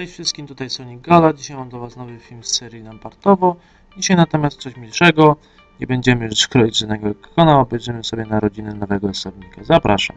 Cześć wszystkim, tutaj Sonic Gala. Dzisiaj mam do Was nowy film z serii Lampartowo. Dzisiaj natomiast coś milszego. Nie będziemy już kroić żadnego kona, obejrzymy sobie narodziny nowego osobnika. Zapraszam.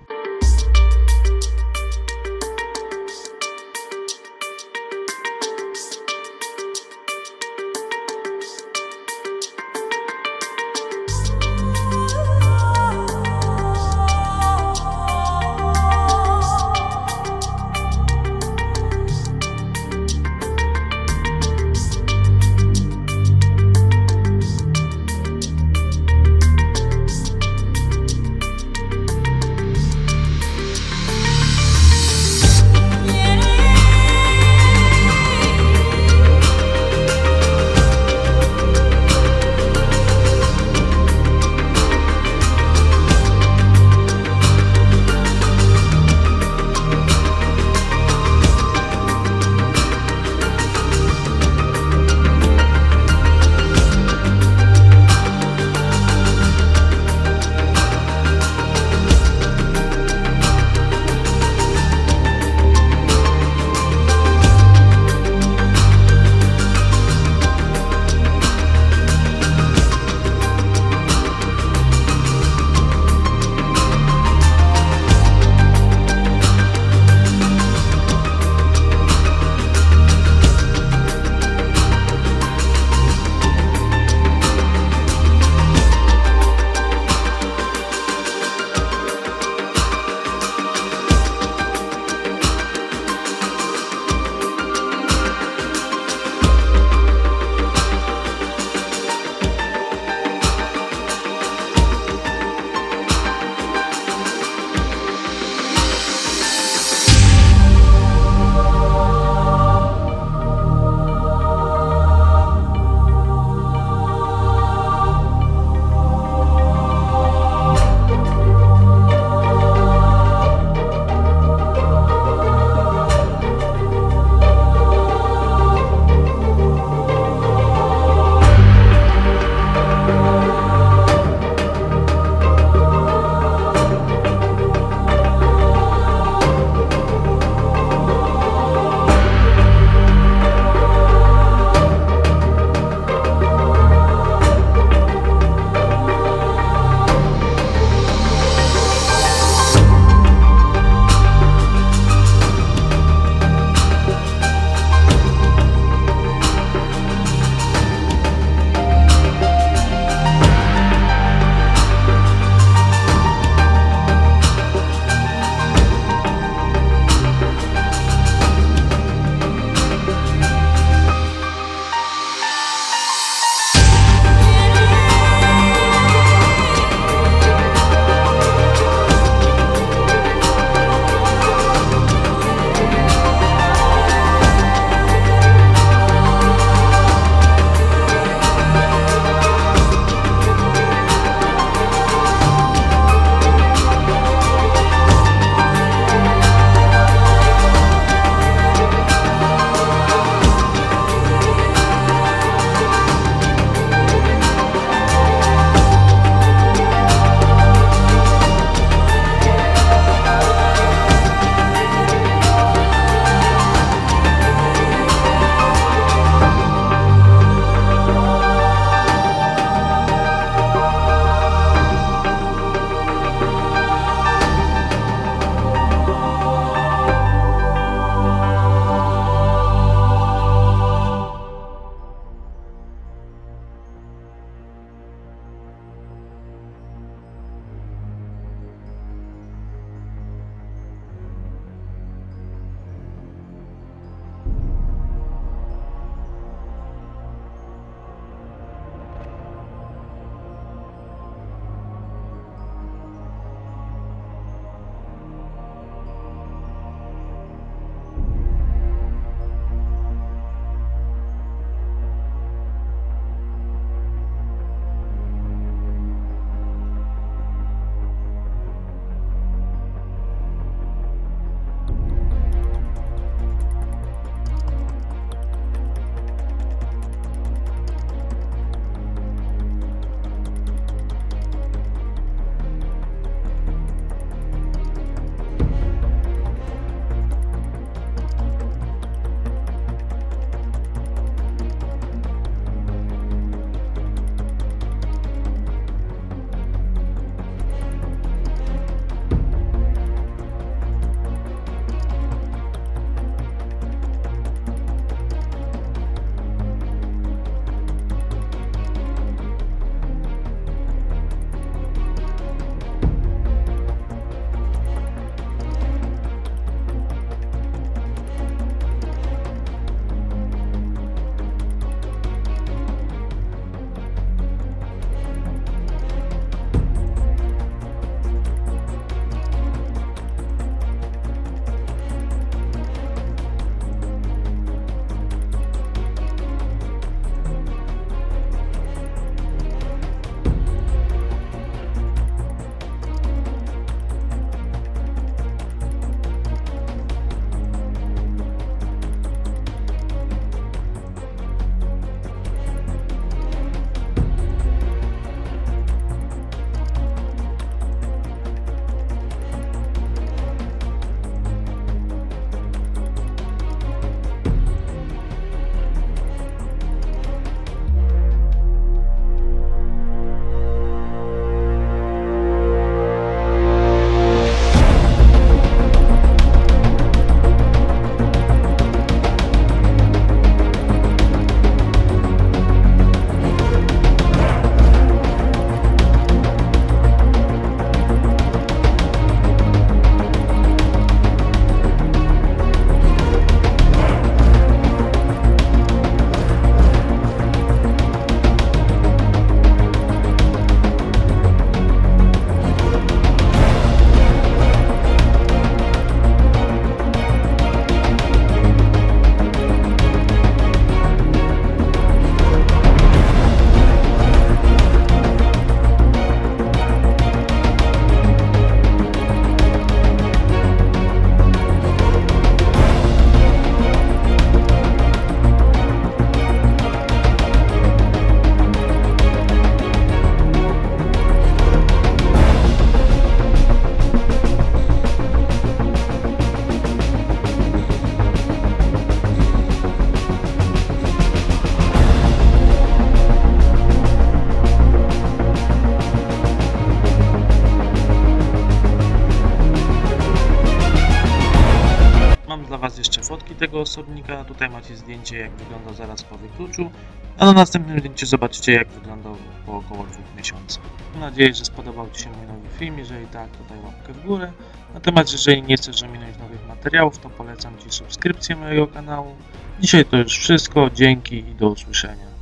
Tego osobnika. Tutaj macie zdjęcie, jak wygląda zaraz po wykluczu, a na następnym zdjęciu zobaczycie, jak wyglądał po około dwóch miesiącach. Mam nadzieję, że spodobał Ci się mój nowy film. Jeżeli tak, to daj łapkę w górę. Natomiast jeżeli nie chcesz ominąć nowych materiałów, to polecam Ci subskrypcję mojego kanału. Dzisiaj to już wszystko. Dzięki i do usłyszenia.